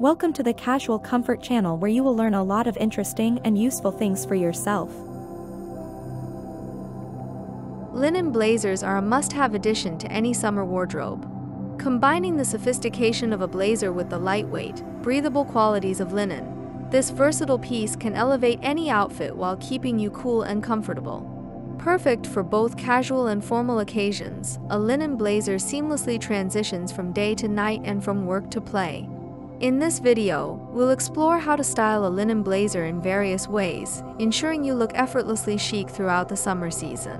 Welcome to the Casual Comfort channel where you will learn a lot of interesting and useful things for yourself. Linen blazers are a must-have addition to any summer wardrobe. Combining the sophistication of a blazer with the lightweight, breathable qualities of linen, this versatile piece can elevate any outfit while keeping you cool and comfortable. Perfect for both casual and formal occasions, a linen blazer seamlessly transitions from day to night and from work to play. In this video, we'll explore how to style a linen blazer in various ways, ensuring you look effortlessly chic throughout the summer season.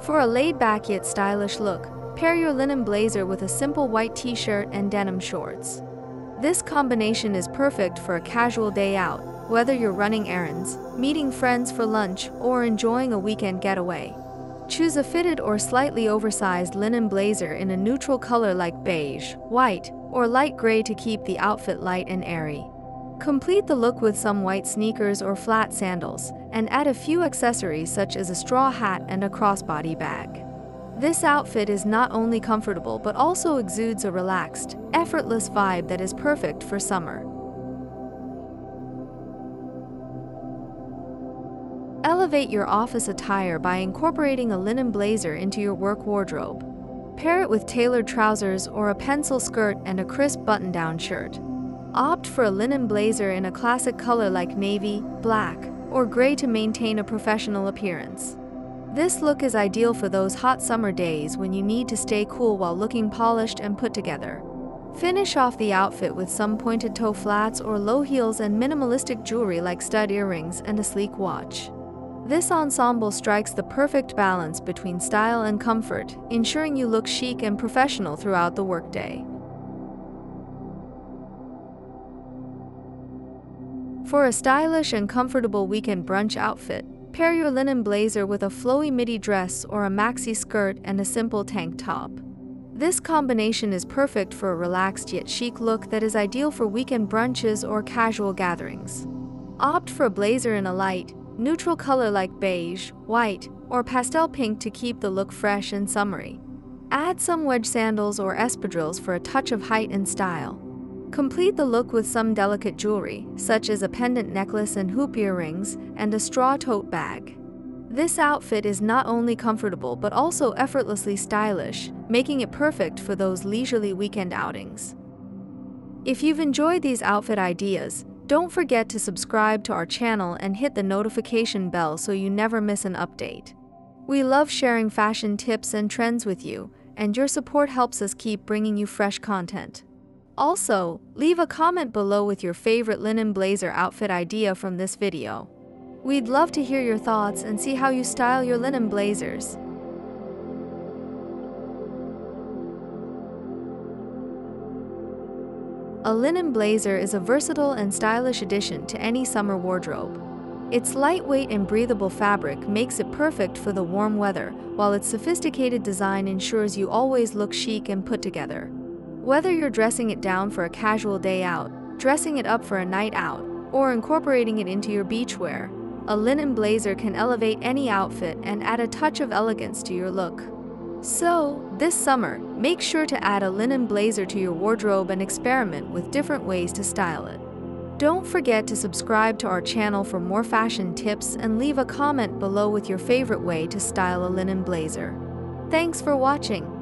For a laid-back yet stylish look, pair your linen blazer with a simple white t-shirt and denim shorts. This combination is perfect for a casual day out, whether you're running errands, meeting friends for lunch, or enjoying a weekend getaway. Choose a fitted or slightly oversized linen blazer in a neutral color like beige, white, or light gray to keep the outfit light and airy. Complete the look with some white sneakers or flat sandals, and add a few accessories such as a straw hat and a crossbody bag. This outfit is not only comfortable but also exudes a relaxed, effortless vibe that is perfect for summer. Elevate your office attire by incorporating a linen blazer into your work wardrobe. Pair it with tailored trousers or a pencil skirt and a crisp button-down shirt. Opt for a linen blazer in a classic color like navy, black, or gray to maintain a professional appearance. This look is ideal for those hot summer days when you need to stay cool while looking polished and put together. Finish off the outfit with some pointed toe flats or low heels and minimalistic jewelry like stud earrings and a sleek watch. This ensemble strikes the perfect balance between style and comfort, ensuring you look chic and professional throughout the workday. For a stylish and comfortable weekend brunch outfit, pair your linen blazer with a flowy midi dress or a maxi skirt and a simple tank top. This combination is perfect for a relaxed yet chic look that is ideal for weekend brunches or casual gatherings. Opt for a blazer in a light, neutral color like beige, white, or pastel pink to keep the look fresh and summery. Add some wedge sandals or espadrilles for a touch of height and style. Complete the look with some delicate jewelry, such as a pendant necklace and hoop earrings, and a straw tote bag. This outfit is not only comfortable but also effortlessly stylish, making it perfect for those leisurely weekend outings. If you've enjoyed these outfit ideas, don't forget to subscribe to our channel and hit the notification bell so you never miss an update. We love sharing fashion tips and trends with you, and your support helps us keep bringing you fresh content. Also, leave a comment below with your favorite linen blazer outfit idea from this video. We'd love to hear your thoughts and see how you style your linen blazers. A linen blazer is a versatile and stylish addition to any summer wardrobe. Its lightweight and breathable fabric makes it perfect for the warm weather, while its sophisticated design ensures you always look chic and put together. Whether you're dressing it down for a casual day out, dressing it up for a night out, or incorporating it into your beachwear, a linen blazer can elevate any outfit and add a touch of elegance to your look. So, this summer, make sure to add a linen blazer to your wardrobe and experiment with different ways to style it. Don't forget to subscribe to our channel for more fashion tips and leave a comment below with your favorite way to style a linen blazer. Thanks for watching.